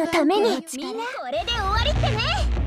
のために。みんなこれで終わりってね。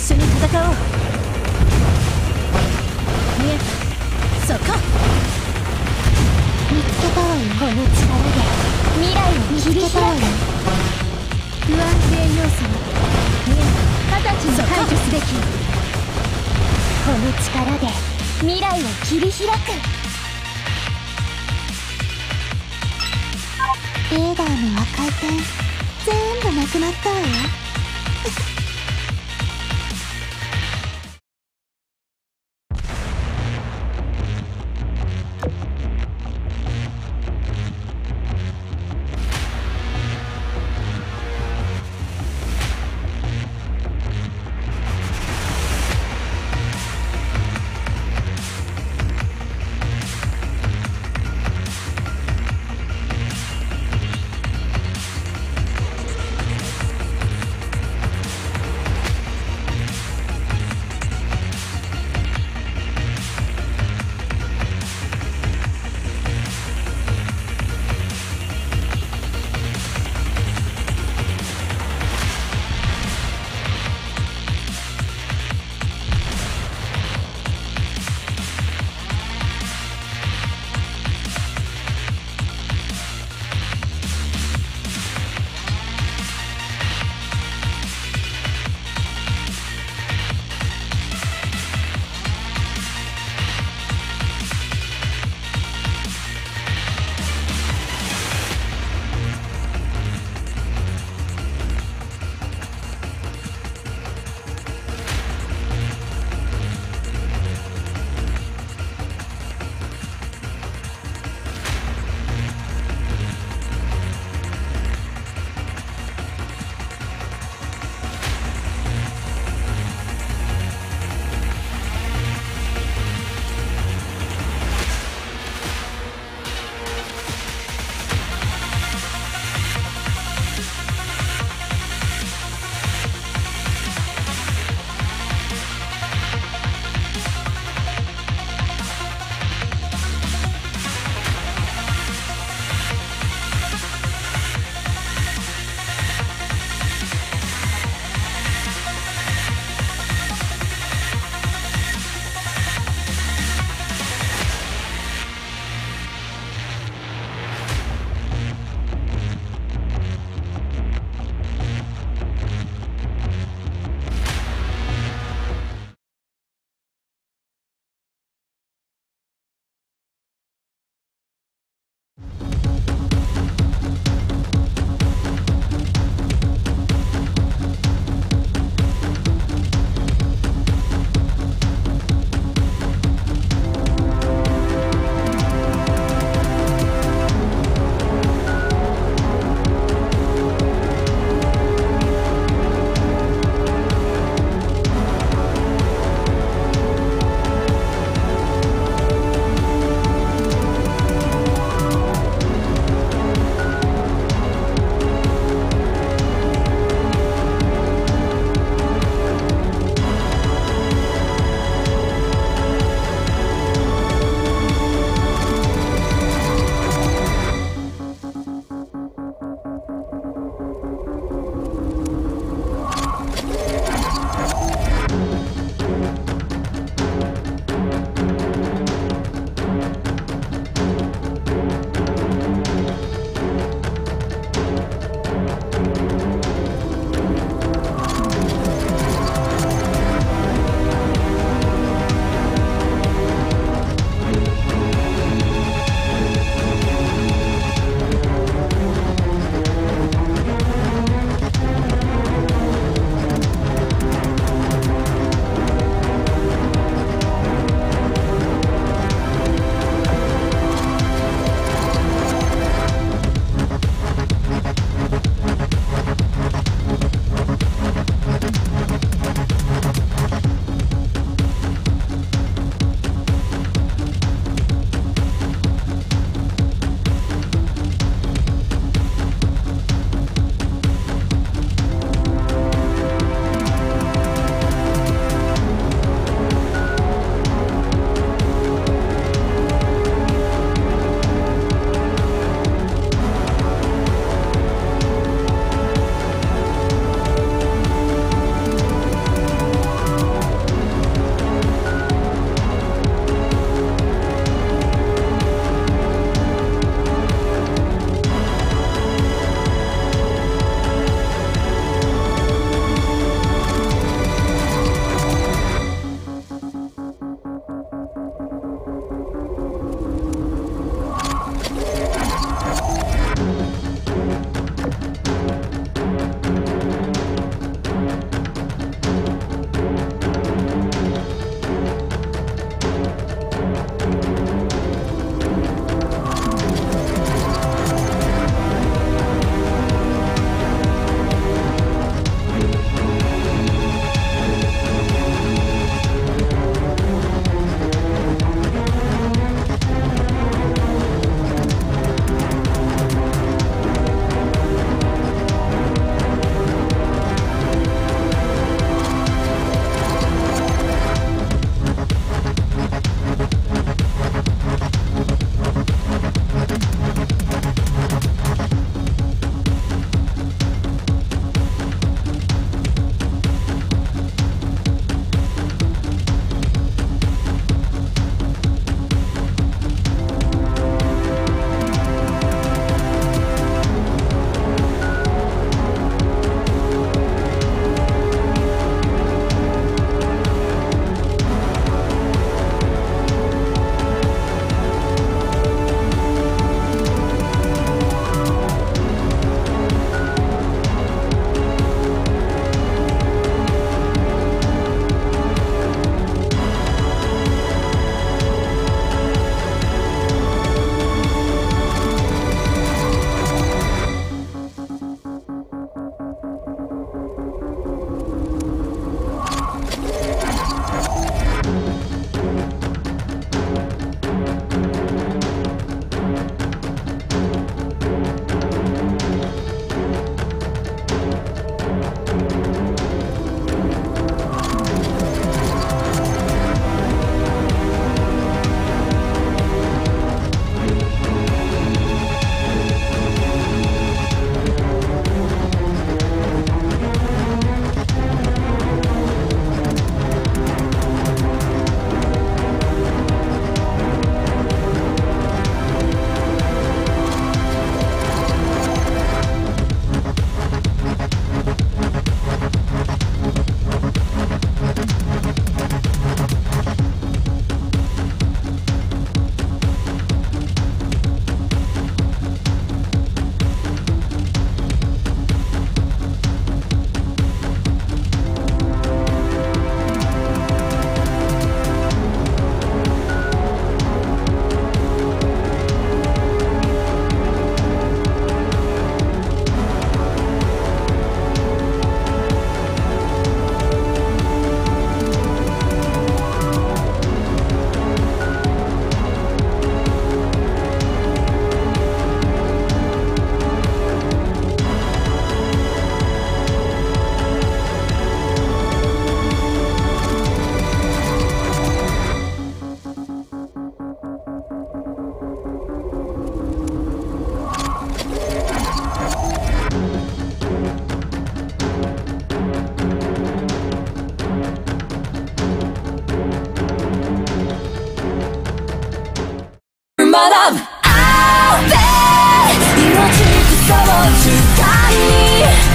緒に戦おう。見えそこ。ミッドパワーこの力で未来を切り開く。不安定要素は見え直ちに解除すべき。この力で未来を切り開く。レーダーの赤い点全部なくなったわよ。学ぶ Out 命に草を時い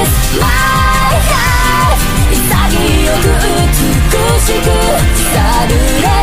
潔く美しく去るれ。